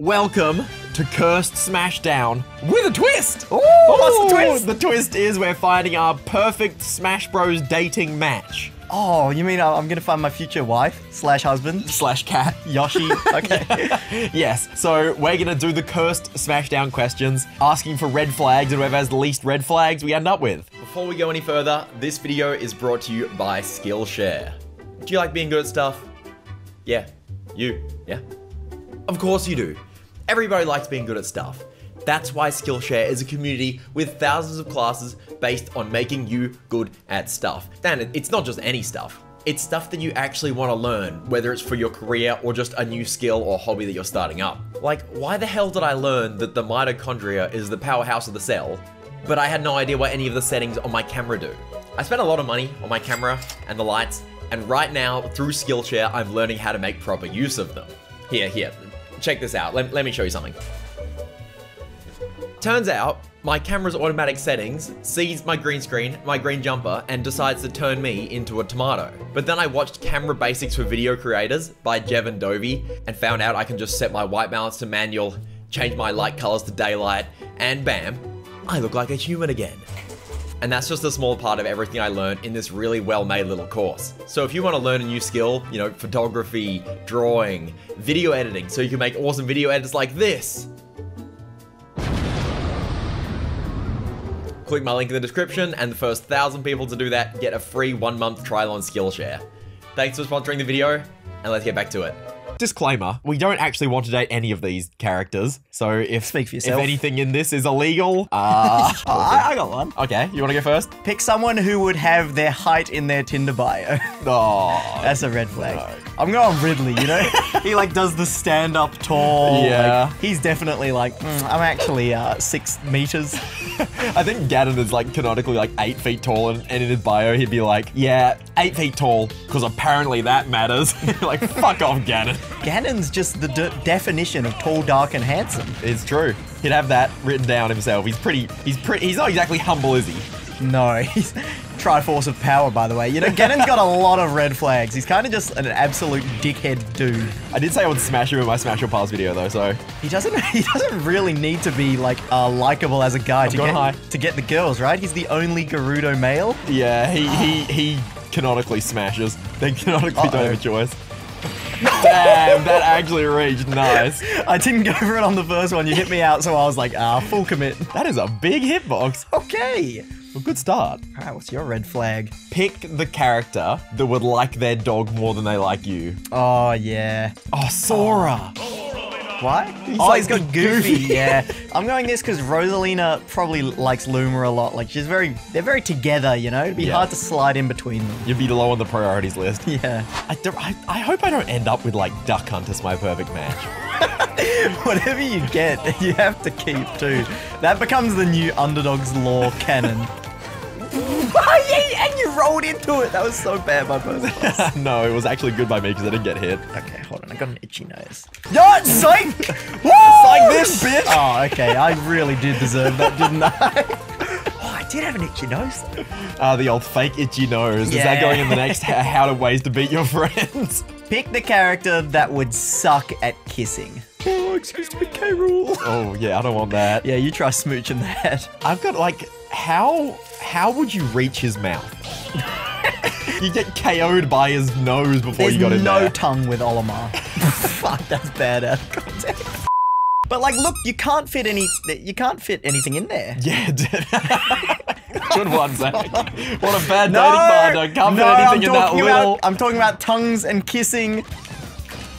Welcome to Cursed Smashdown with a twist. Ooh, what's the twist? The twist is we're finding our perfect Smash Bros dating match Oh, you mean I'm gonna find my future wife slash husband? slash cat. Yoshi. Okay. yes, so we're gonna do the cursed Smashdown questions, asking for red flags, and whoever has the least red flags we end up with. Before we go any further, this video is brought to you by Skillshare. Do you like being good at stuff? Yeah, you, yeah? Of course you do. Everybody likes being good at stuff. That's why Skillshare is a community with thousands of classes based on making you good at stuff. And it's not just any stuff. It's stuff that you actually want to learn, whether it's for your career or just a new skill or hobby that you're starting up. Like, why the hell did I learn that the mitochondria is the powerhouse of the cell, but I had no idea what any of the settings on my camera do? I spent a lot of money on my camera and the lights, and right now, through Skillshare, I'm learning how to make proper use of them. Here, here, check this out. Let, let me show you something. Turns out, my camera's automatic settings sees my green screen, my green jumper, and decides to turn me into a tomato. But then I watched Camera Basics for Video Creators by Jevon Dovey and found out I can just set my white balance to manual, change my light colors to daylight, and bam, I look like a human again. And that's just a small part of everything I learned in this really well-made little course. So if you want to learn a new skill, you know, photography, drawing, video editing, so you can make awesome video edits like this, click my link in the description, and the first thousand people to do that get a free one month trial on Skillshare. Thanks for sponsoring the video, and let's get back to it. Disclaimer, we don't actually want to date any of these characters, so if, Speak for yourself. if anything in this is illegal, uh, I, I got one. okay, you want to go first? Pick someone who would have their height in their Tinder bio. Oh, That's a red flag. I'm going Ridley, you know? he like does the stand up tall. Yeah. like, he's definitely like, "Mm, I'm actually uh, six meters. I think Ganon is like canonically like eight feet tall, and, and in his bio he'd be like, yeah, eight feet tall, because apparently that matters. like, fuck off, Ganon. Ganon's just the de- definition of tall, dark, and handsome. It's true. He'd have that written down himself. He's pretty. He's pretty. He's not exactly humble, is he? No, he's Triforce of Power, by the way. You know, Ganon's got a lot of red flags. He's kind of just an absolute dickhead dude. I did say I would smash him in my Smash Your Pass video though, so He doesn't. He doesn't really need to be like uh, likable as a guy to get high. to get the girls, right? He's the only Gerudo male. yeah, he he he canonically smashes. They canonically Uh-oh. don't have a choice. Damn, that actually reached nice. I didn't go for it on the first one. You hit me out, so I was like, ah, full commit. That is a big hitbox. Okay. A good start. All right, what's your red flag? Pick the character that would like their dog more than they like you. Oh yeah. Oh, Sora. Why? He's oh, like he's got Goofy. Goofy. yeah. I'm going this because Rosalina probably likes Luma a lot. Like she's very, they're very together. You know, it'd be Yeah. hard to slide in between them. You'd be low on the priorities list. Yeah. I, don't- I, I hope I don't end up with like Duck Hunt as my perfect match. Whatever you get, you have to keep too. That becomes the new Underdog's Law canon. yeah, and you rolled into it. That was so bad, my person. no, it was actually good by me because I didn't get hit. Okay, hold on. I got an itchy nose. Yeah, psych! Woo! Like this, bitch! Oh, okay. I really did deserve that, didn't I? oh, I did have an itchy nose. Uh, the old fake itchy nose. Is that going in the next how to ways to beat your friends? Pick the character that would suck at kissing. Oh, excuse me, K. Rool. Oh yeah, I don't want that. Yeah, you try smooching that. I've got like how how would you reach his mouth? you get KO'd by his nose before There's you got in no there. tongue with Olimar. Fuck, that's bad out of context. But like, look, you can't fit any. You can't fit anything in there. yeah, dude. good one, Zach. What a bad No, dating partner. Can't no, fit anything I'm in that talking little. about. I'm talking about tongues and kissing.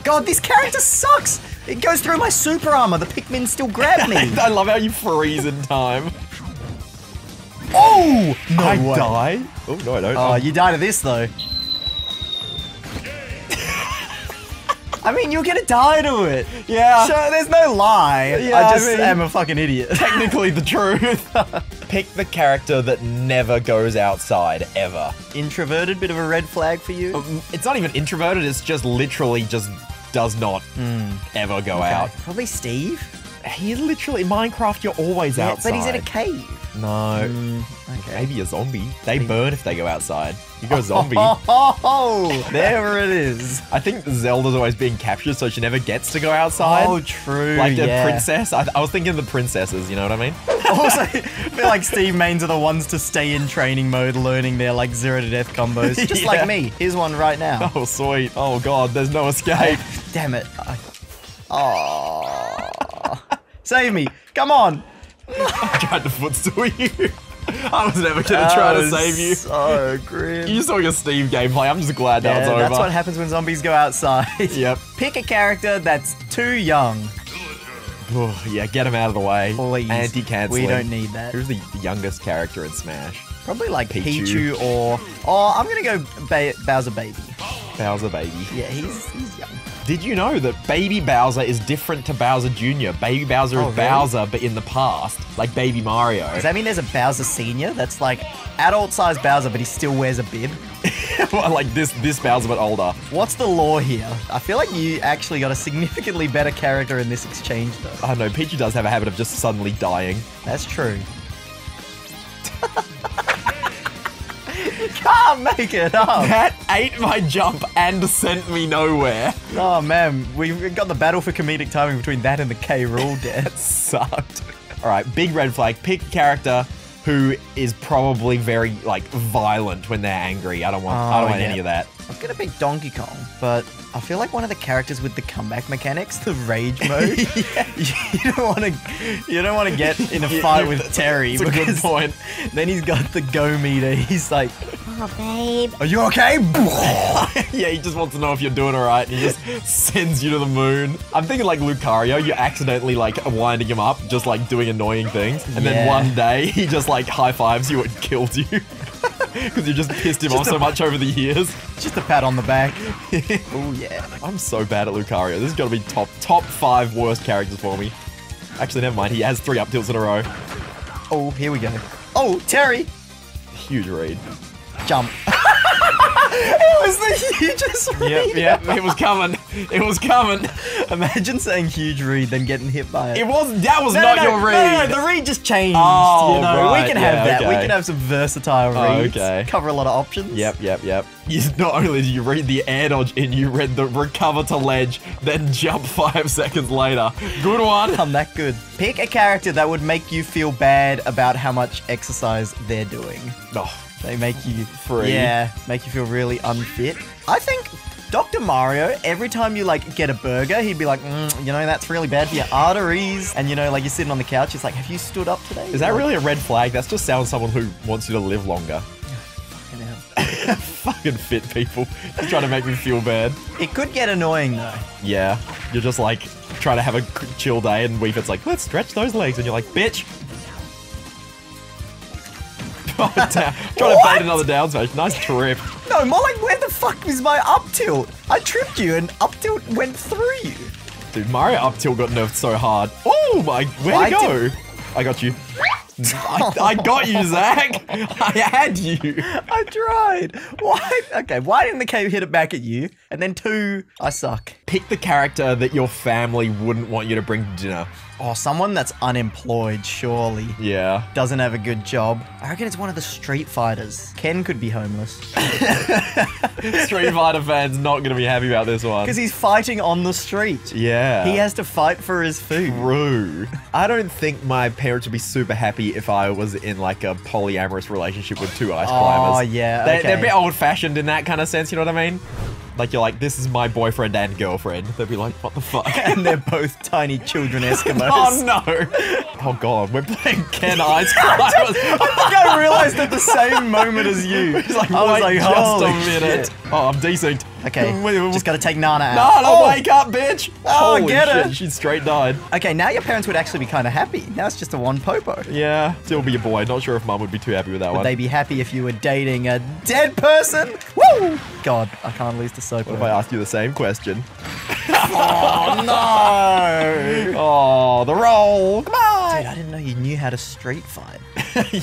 God, this character sucks. It goes through my super armor. The Pikmin still grab me. I love how you freeze in time. oh no I way. die. Oh no, I don't. Oh, Um, you die to this though. I mean, you're gonna die to it. Yeah. So there's no lie. Yeah, I I just mean- am a fucking idiot. technically the truth. Pick the character that never goes outside ever. Introverted, bit of a red flag for you. It's not even introverted. It's just literally just does not hmm. ever go out. Probably Steve. He's literally Minecraft. You're always Yeah, outside. but he's in a cave. No, mm, Okay. maybe a zombie. They burn if they go outside. You go zombie. Oh, oh, oh, there it is. I think Zelda's always being captured, so she never gets to go outside. Oh, true. like the yeah. princess. I, I was thinking of the princesses. You know what I mean? also, I feel like Steve Mains are the ones to stay in training mode, learning their like zero to death combos, just Yeah. like me. Here's one right now. Oh, sweet. Oh god, there's no escape. Damn it. I... Oh. Save me. Come on. I tried to footstool you. I was never gonna try to save you. So grim. You saw your Steve gameplay. I'm just glad yeah, that was over. that's what happens when zombies go outside. Yep. Pick a character that's too young. Oh, yeah, get him out of the way. Please. Anti-canceling. We don't need that. Who's the youngest character in Smash? Probably like Pichu. Pichu, or oh, I'm gonna go ba- Bowser Baby. Bowser Baby. Yeah, he's he's young. Did you know that Baby Bowser is different to Bowser Jr.? Baby Bowser Oh, is really? Bowser, but in the past, like Baby Mario. Does that mean there's a Bowser Senior that's like adult-sized Bowser, but he still wears a bib? Well, like this, this Bowser, but older. What's the law here? I feel like you actually got a significantly better character in this exchange, though. I don't know. Pichu does have a habit of just suddenly dying. That's true. you can't make it up. That ate my jump and sent me nowhere. Oh man, we've got the battle for comedic timing between that and the K. Rool death. Sucked. All right, big red flag. Pick character who is probably very like violent when they're angry. I don't want. I Oh, don't want yeah. any of that. I was gonna pick Donkey Kong, but I feel like one of the characters with the comeback mechanics, the rage mode. You don't want to. You don't want to get in a fight yeah, with Terry. It's a good because point. Then he's got the go meter. He's like, Oh, babe. "Are you okay?" yeah, he just wants to know if you're doing all right. And he just sends you to the moon. I'm thinking like Lucario. You're accidentally like winding him up, just like doing annoying things, and then one day he just like high fives you and kills you. Because you just pissed him off Just a- so much over the years. Just a pat on the back. oh yeah. I'm so bad at Lucario. This is gonna be top top five worst characters for me. Actually, never mind. He has three up tilts in a row. Oh, here we go. Oh, Terry, Huge read. jump. It was the hugest read. Yep, yep. It was coming. It was coming. Imagine saying huge read, then getting hit by it. It was. That was No, not no, no, your read. No, no, the read just changed. Oh, you know, right, we can yeah, have that. We can have some versatile Oh, reads. okay. Cover a lot of options. Yep, yep, yep. You, not only did you read the air dodge in, you read the recover to ledge, then jump five seconds later. Good one. I'm that good. Pick a character that would make you feel bad about how much exercise they're doing. Oh, They make you Free. Yeah, make you feel really unfit. I think Dr. Mario, every time you like get a burger, he'd be like, mm, you know, that's really bad for your arteries. And you know, like you're sitting on the couch, it's like, have you stood up today? is that Like, really a red flag? That's just sounds someone who wants you to live longer. know. Fucking fit people. Just trying to make me feel bad. It could get annoying though. Yeah. You're just like trying to have a c- chill day, and Wii Fit's like, let's stretch those legs, and you're like, bitch. Oh, damn. Trying to bait another down smash. Nice trip. No, more like where the fuck was my up tilt? I tripped you and up tilt went through you. Dude, Mario up tilt got nerfed so hard. Oh my, where'd Why it go? I got you. I, I got you, Zach. I had you. I tried. Why? Okay, why didn't the cave hit it back at you? And then two, I suck. Pick the character that your family wouldn't want you to bring to dinner. Oh, someone that's unemployed, surely. Yeah. Doesn't have a good job. I reckon it's one of the Street Fighters. Ken could be homeless. Street Fighter fans not gonna be happy about this one. Because he's fighting on the street. Yeah. He has to fight for his food. True. I don't think my parents would be super happy if I was in like a polyamorous relationship with two ice oh, climbers. Oh, yeah, They, They're a bit old fashioned in that kind of sense, you know what I mean? Like you're like, this is my boyfriend and girlfriend. They'd be like, what the fuck? and they're both tiny children Eskimos. oh no! Oh god, we're playing Ken Ice Climbers. I think I realized at the same moment as you. Like, I was like, just a minute. shit. Oh, I'm desynced. Okay, just gotta take Nana out. Nana, Oh! wake up, bitch! Oh, Holy get her. shit, she straight died. Okay, now your parents would actually be kind of happy. Now it's just a one popo. Yeah, still be a boy. Not sure if mum would be too happy with that Would one. they be happy if you were dating a dead person? Woo! God, I can't lose the soap. What if I asked you the same question? Oh no! Oh, the roll! Come on! Dude, I didn't know you knew how to street fight.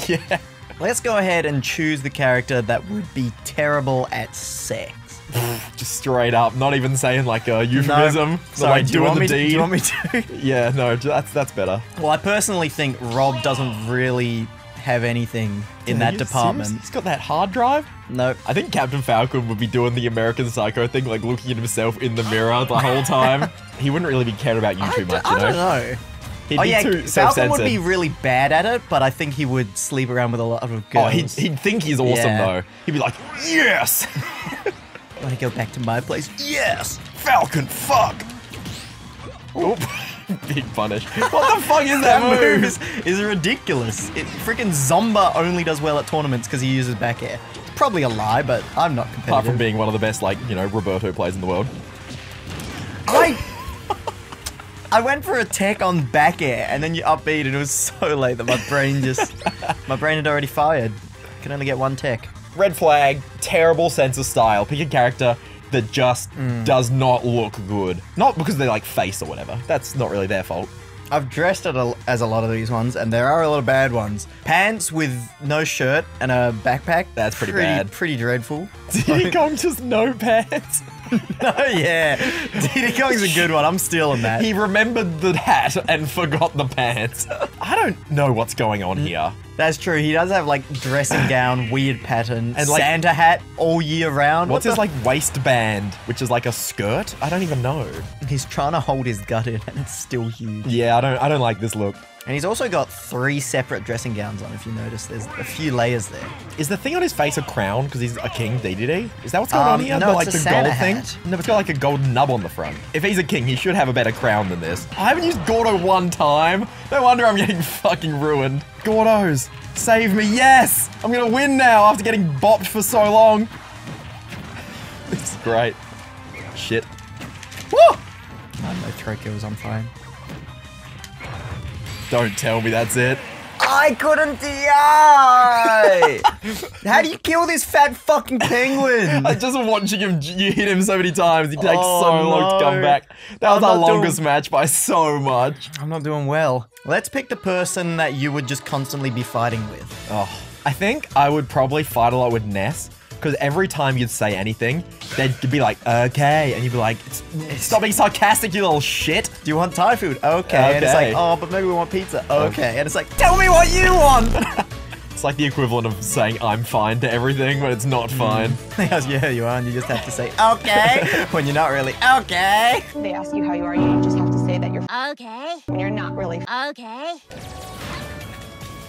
yeah. Let's go ahead and choose the character that would be terrible at sex. Just straight up, not even saying like a euphemism. but, Sorry, like do you, doing want the me to, deed. do you want me to? Yeah, no, that's that's better. well, I personally think Rob doesn't really have anything in Are that department. serious? He's got that hard drive. No. I think Captain Falcon would be doing the American Psycho thing, like looking at himself in the mirror the whole time. he wouldn't really be cared about you too I, much, I you know. I don't know. He'd oh be yeah, too Falcon would be really bad at it, but I think he would sleep around with a lot of Oh, girls. he'd, he'd think he's awesome Yeah. though. He'd be like, yes, Want to go back to my place? Yes. Falcon, fuck. Oop. Big punish. What the fuck is that, That move? is, is ridiculous. It freaking Zomba only does well at tournaments because he uses back air. It's probably a lie, but I'm not competitive. Apart from being one of the best, like, you know, Roberto plays in the world. I I went for a tech on back air and then you upbeat and it was so late that my brain just my brain had already fired. Can only get one tech. Red flag, terrible sense of style. Pick a character that just Mm. does not look good. Not because they like face or whatever. That's not really their fault. I've dressed it a, as a lot of these ones, and there are a lot of bad ones. Pants with no shirt and a backpack. That's pretty bad. Pretty dreadful. Diddy Kong just no pants. oh yeah, Diddy Kong's a good one. I'm stealing that. He remembered the hat and forgot the pants. I don't know what's going on here. That's true. He does have like dressing gown, weird pattern, And, like- Santa hat all year round. What's What his like waistband, which is like a skirt? I don't even know. He's trying to hold his gut in, and it's still huge. Yeah, I don't I don't like this look. And he's also got three separate dressing gowns on. If you notice, there's a few layers there. Is the thing on his face a crown because he's a king DDD? Is that what's going Um, on here? no, the, it's like a the Santa gold thing? hat. No, it's got like a gold nub on the front. If he's a king, he should have a better crown than this. I haven't used Gordo one time. No wonder I'm getting fucking ruined. Gordos, save me, yes! I'm gonna win now after getting bopped for so long. This is great. Shit. Woo! No, Troko was on fire. Don't tell me that's it. I couldn't die! How do you kill this fat fucking penguin? I just watching him, you hit him so many times. He takes so Oh, long to come back. That was I'm our not doing- longest match by so much. I'm not doing well. Let's pick the person that you would just constantly be fighting with. Oh, I think I would probably fight a lot with Ness because every time you'd say anything, they'd be like, "Okay," and you'd be like, "Stop being sarcastic, you little shit." Do you want Thai food? Okay. And it's like, oh, but maybe we want pizza. Oh. Okay. And it's like, tell me what you want! It's like the equivalent of saying "I'm fine" to everything when it's not fine. Mm. Yes, yeah, you are, and you just have to say, okay, when you're not really, okay. They ask you how you are, and you just have to say that you're Okay. when you're not really. Okay.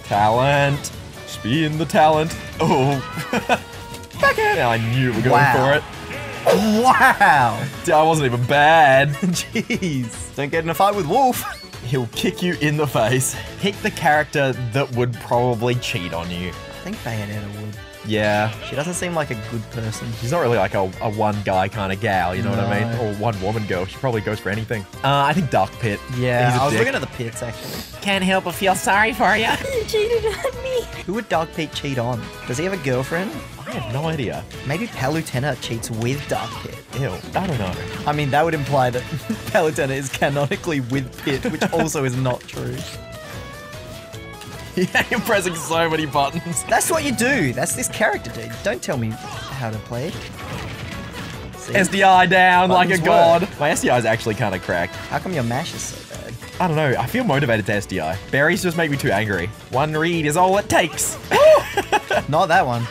Talent, being the talent. Oh, back in. I knew we were going Wow. for it. Wow. I wasn't even bad. Jeez. Don't get in a fight with Wolf. He'll kick you in the face. Pick the character that would probably cheat on you. I think Bayonetta would. Yeah, She doesn't seem like a good person. she's not really like a, a one guy kind of gal, you know what I mean? No. Or one woman girl. She probably goes for anything. Uh, I think Dark Pit. Yeah, He's a I was dick. looking at the pits actually. Can't help but feel sorry for you. You cheated on me. Who would Dark Pit cheat on? Does he have a girlfriend? I have no idea. Maybe Palutena cheats with Dark Pit. Ew, I don't know. I mean, that would imply that Palutena is canonically with Pit, which also is not true. Yeah, you're pressing so many buttons. That's what you do. That's this character, dude. Don't tell me how to play it. See? SDI down like a Buttons god. work. My SDI is actually kind of cracked. How come your mash is so bad? I don't know. I feel motivated to SDI. Berries just make me too angry. One read is all it takes. Not that one.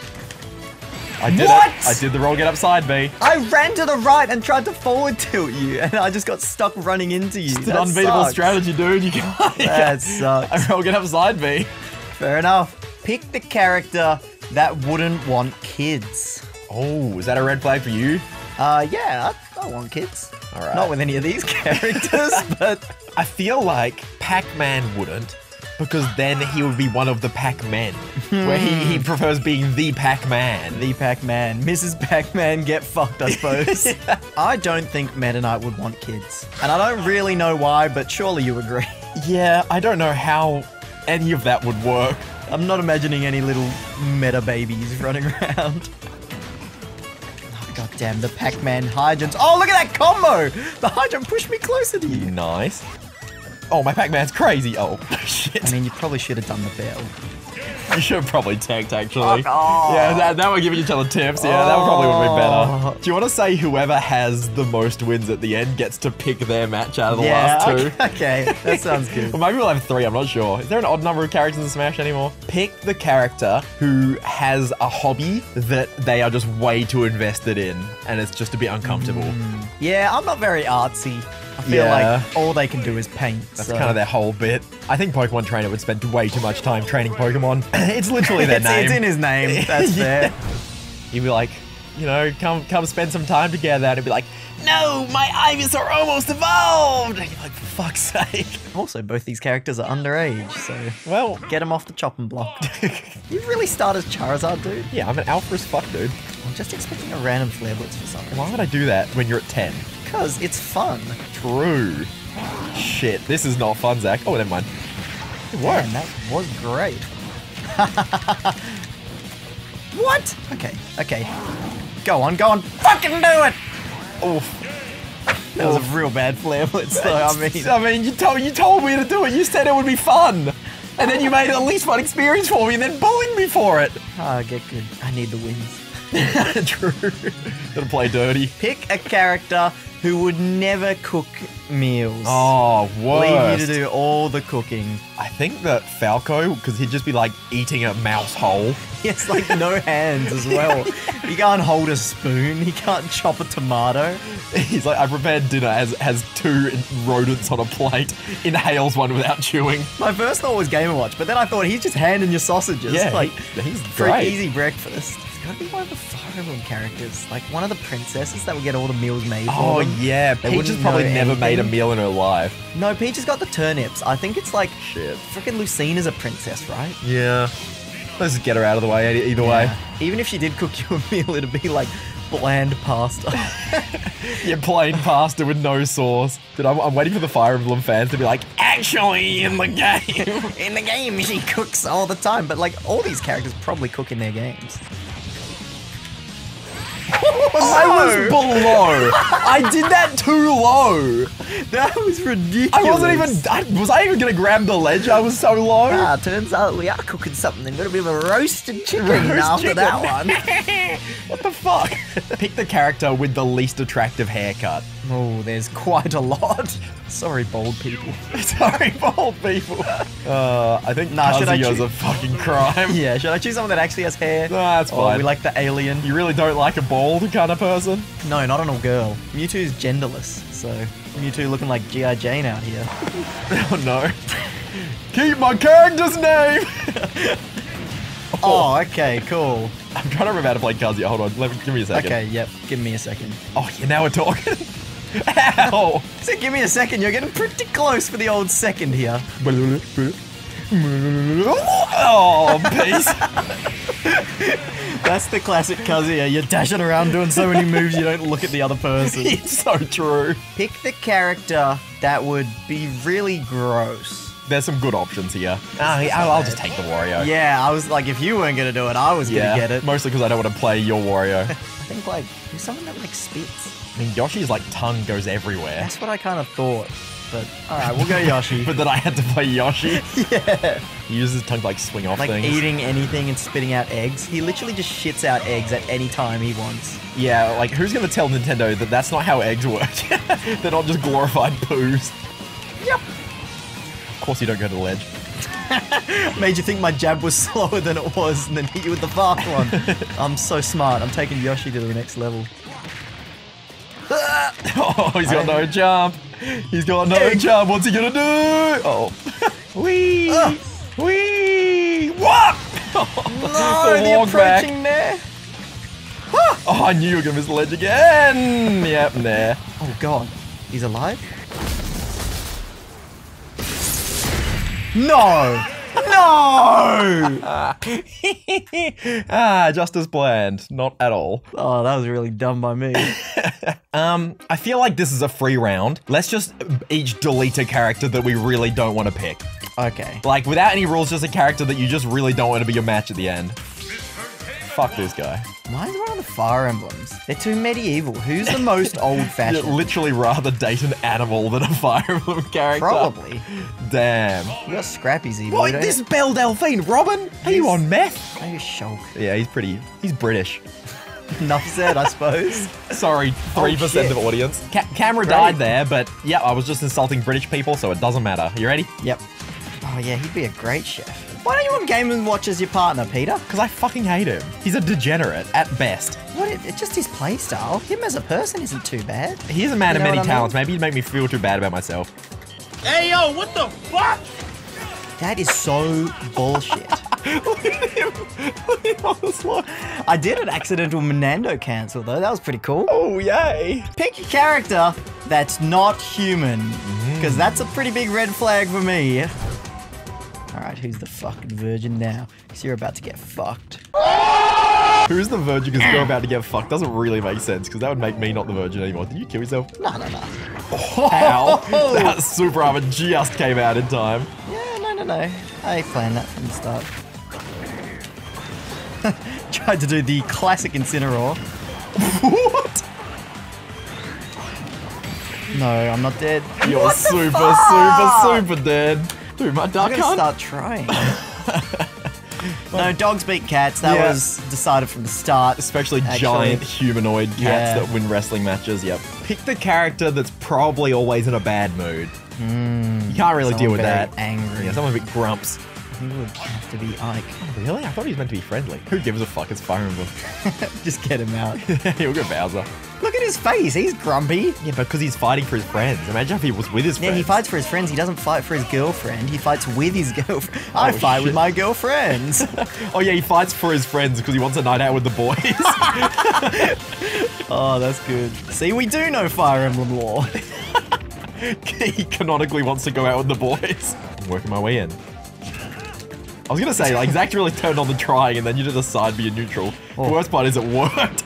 I did What? it. I did the roll get up side B. I ran to the right and tried to forward tilt you, and I just got stuck running into you. It's an unbeatable sucks. strategy, dude. You can't. you That can't- sucks. I roll get up side B. Fair enough. Pick the character that wouldn't want kids. Oh, is that a red flag for you? Uh, yeah, I, I want kids. All right. Not with any of these characters, but I feel like Pac-Man wouldn't, because then he would be one of the Pac-Men, where he, he hmm. prefers being the Pac-Man. the Pac-Man, Mrs. Pac-Man, get fucked, I suppose. I don't think Meta Knight would want kids, and I don't really know why, but surely you agree. Yeah, I don't know how any of that would work. I'm not imagining any little meta babies running around. God damn, the Pac-Man hydrants. Oh, look at that combo! The hydrant pushed me closer to you. Nice. Oh, my Pac-Man's crazy. Oh, shit. I mean, you probably should have done the bell. you should have probably tanked, actually. Fuck off. Yeah, that, that would give each other tips. Yeah, that would probably would be Oh. better. Do you want to say whoever has the most wins at the end gets to pick their match out of the yeah, last two? okay, okay, that sounds good. well, maybe we'll have three, I'm not sure. Is there an odd number of characters in Smash anymore? Pick the character who has a hobby that they are just way too invested in, and it's just a bit uncomfortable. Mm. Yeah, I'm not very artsy. I feel Yeah. like all they can do is paint. That's kind of their whole bit. I think Pokemon Trainer would spend way too much time training Pokemon. it's literally their it's, name. it's in his name. That's Yeah. fair. You'd be like, you know, come come spend some time together, and it'd be like, no, my Ibis are almost evolved. And you're like, for fuck's sake. Also, both these characters are underage, so Well, get them off the chopping block. you really start as Charizard, dude? yeah, I'm an alpha as fuck, dude. I'm just expecting a random Flare Blitz for some reason. Why would I do that when you're at 10? Because it's fun. True. Shit, this is not fun, Zach. Oh, never mind. It worked. Man, that was great. what? Okay, okay. Go on, go on. Fucking do it! Oof. That was a real bad Flare Blitz, though. I mean, I mean, you told you told me to do it. You said it would be fun, and then you made it a least fun experience for me, and then bullied me for it. ah, get good. I need the wins. True. Gotta play dirty. Pick a character who would never cook meals. Oh, Leave worst. you to do all the cooking. I think that Falco, because he'd just be like eating a mouse hole. He has like no hands as well. He can't hold a spoon. He can't chop a tomato. He's like, I prepared dinner, as has two rodents on a plate, inhales one without chewing. My first thought was Game Watch, but then I thought he's just handing you sausages. Yeah, like he- he's for great. an easy breakfast. Gotta be one of the Fire Emblem characters, like one of the princesses that would get all the meals made Oh for them. yeah, They Peach has probably never made a meal in her life. No, Peach has got the turnips. I think it's like Shit. freaking Lucina's a princess, right? Yeah. Let's just get her out of the way either way. Even if she did cook you a meal, it'd be like bland pasta. Yeah, plain pasta with no sauce. Dude, I'm, I'm waiting for the Fire Emblem fans to be like, actually, in the game. in the game, she cooks all the time, but like all these characters probably cook in their games. I was below. I did that too low. That was ridiculous. I wasn't even. I, was I even gonna grab the ledge? I was so low. Ah, turns out we are cooking something. Got a bit of a roasted chicken Roast after chicken. that one. What the fuck? Pick the character with the least attractive haircut. Oh, there's quite a lot. Sorry, bold people. Sorry, bald people. Uh, I think Nah, Kazuya's a fucking crime. Yeah, should I choose someone that actually has hair? Nah, that's Or fine. we like the alien? You really don't like a bald kind of person? No, not an all girl. Mewtwo's genderless, so Mewtwo looking like G.I. Jane out here. Oh no. Keep my character's name! Oh, okay, cool. I'm trying to remember how to play Kazuya. Hold on, let me give me a second. Okay, yep, give me a second. Oh, yeah, now we're talking. Ow! So give me a second, you're getting pretty close for the old second here. Oh, peace. That's the classic Kazuya. You're dashing around doing so many moves you don't look at the other person. it's so true. Pick the character that would be really gross. There's some good options here. Ah, I'll, I'll just take the Wario. Yeah, I was like, if you weren't gonna do it, I was Yeah, gonna get it. Mostly because I don't want to play your Wario. I think like someone that like spits. I mean, Yoshi's like tongue goes everywhere. That's what I kind of thought. But all right, we'll go Yoshi. But then I had to play Yoshi. yeah, He uses his tongue to like swing off like things. eating anything and spitting out eggs. He literally just shits out eggs at any time he wants. Yeah, like who's gonna tell Nintendo that that's not how eggs work? They're not just glorified poos. Yep. Of course, you don't go to the ledge. Made you think my jab was slower than it was, and then hit you with the fast one. I'm so smart. I'm taking Yoshi to the next level. Oh, he's got no jump. He's got no Egg. jump. What's he gonna do? Oh, wee, Ugh. wee, what? No, the, back. approaching there. Ah. Oh, I knew you were gonna miss the ledge again. Yep, there. Oh god, he's alive? No! No! ah, just as planned. Not at all. Oh, that was really dumb by me. Um, I feel like this is a free round. Let's just each delete a character that we really don't want to pick. Okay. Like, without any rules, just a character that you just really don't want to be your match at the end. Fuck this guy. Why is one of the Fire Emblems? They're too medieval. Who's the most old You'd fashioned? literally rather date an animal than a Fire Emblem character. Probably. Damn. You got Scrappy Z. What? This Belle Delphine, Robin? Are you on meth? Maybe Shulk. Yeah, he's pretty. He's British. Enough said, I suppose. Sorry, three percent oh, shit. of audience. Ca- camera Great. died there, but yeah, I was just insulting British people, so it doesn't matter. You ready? Yep. Oh yeah, he'd be a great chef. Why don't you want Game and Watch as your partner, Peter? Because I fucking hate him. He's a degenerate at best. What? It, it's just his playstyle. Him as a person isn't too bad. He's a man You of many what I mean? talents. Maybe he'd make me feel too bad about myself. Hey yo, what the fuck? That is so bullshit. Look at him. Look at him on the slide. I did an accidental Menando cancel though. That was pretty cool. Oh, yay. Pick a character that's not human, Mm. because that's a pretty big red flag for me. All right, who's the fucking virgin now? Because you're about to get fucked. Who's the virgin because you're about to get fucked? Doesn't really make sense because that would make me not the virgin anymore. Did you kill yourself? No, no, no. How? that super armor just came out in time. Yeah, no, no, no. I planned that from the start. Tried to do the classic Incineroar. what? No, I'm not dead. You're super, super, super dead. Dude, my duck I'm gonna hunt. start trying. no, dogs beat cats. That Yeah. was decided from the start. Especially Actually. giant humanoid cats Yeah. that win wrestling matches. Yep. Pick the character that's probably always in a bad mood. Hmm. you can't really someone deal with very that. angry. Yeah, someone a bit grumps. He would have to be Ike. Oh, really? I thought he was meant to be friendly. Who gives a fuck? It's Fire Emblem. Just get him out. He'll go Bowser. His face. He's grumpy. Yeah, because he's fighting for his friends. Imagine if he was with his friends. Yeah, he fights for his friends. He doesn't fight for his girlfriend. He fights with his girlfriend. I Oh, fight with my girlfriends. Oh yeah, he fights for his friends because he wants a night out with the boys. oh, that's good. See, we do know Fire Emblem lore. he canonically wants to go out with the boys. I'm working my way in. I was gonna say, like, Zach really turned on the trying and then you did a side B a neutral. Oh. The worst part is it worked.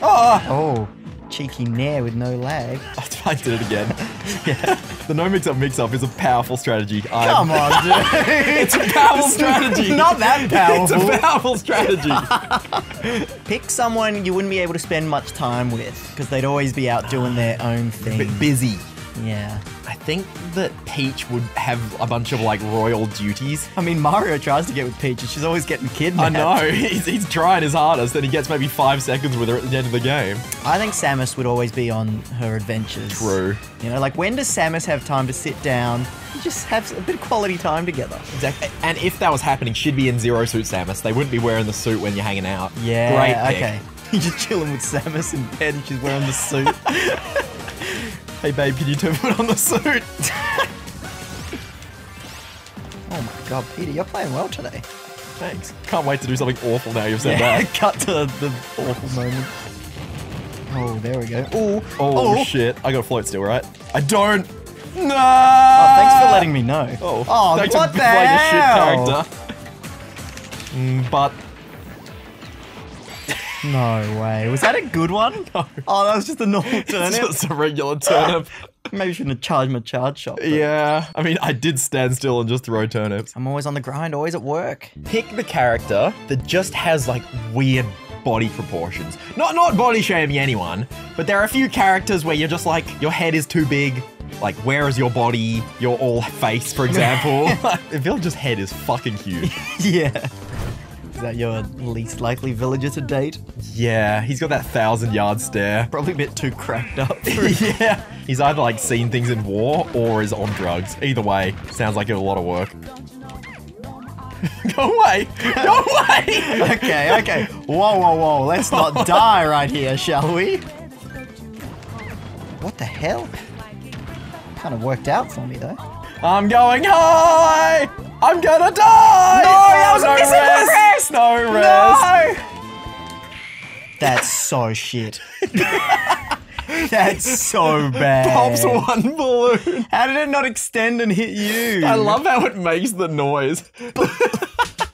Oh, oh, cheeky nair with no lag. I did it again. yeah. The no mix up mix up is a powerful strategy. I'm- Come on, dude. It's a powerful strategy. Not that powerful. It's a powerful strategy. Pick someone you wouldn't be able to spend much time with because they'd always be out doing their own thing. A bit busy. Yeah. I think that Peach would have a bunch of like royal duties. I mean, Mario tries to get with Peach and she's always getting kidnapped. I know, he's, he's trying his hardest and he gets maybe five seconds with her at the end of the game. I think Samus would always be on her adventures. True. You know, like when does Samus have time to sit down and just have a bit of quality time together? Exactly. And if that was happening, she'd be in Zero Suit Samus. They wouldn't be wearing the suit when you're hanging out. Yeah. Great pick. Okay. You're just chilling with Samus in bed and she's wearing the suit. Hey babe, can you turn put on the suit? oh my god, Peter, you're playing well today. Thanks. Can't wait to do something awful now you've said Yeah, that. cut to the awful moment. Oh, there we go. Ooh. Oh, shit. I got a float still, right? I don't. No. Oh, thanks for letting me know. Oh, oh thanks what for the playing hell? a shit character. Mm, but No way. Was that a good one? Oh, that was just a normal it's turnip. just a regular turnip. Maybe shouldn't have charged my charge shot. yeah. I mean, I did stand still and just throw turnips. I'm always on the grind, always at work. Pick the character that just has like weird body proportions. Not not body shaming anyone, but there are a few characters where you're just like your head is too big. Like where is your body? Your all face, for example. Villager's head is fucking huge. yeah. Is that your least likely villager to date? yeah, he's got that thousand yard stare. Probably a bit too cracked up. yeah, he's either like seen things in war or is on drugs. Either way, sounds like a lot of work. Go away! Go away! okay, okay. Whoa, whoa, whoa. Let's not die right here, shall we? What the hell? Kind of worked out for me, though. I'm going high! I'm gonna die! No, that was a no missing rest! No rest! That's so shit. That's so bad. Pops one balloon. How did it not extend and hit you? I love how it makes the noise.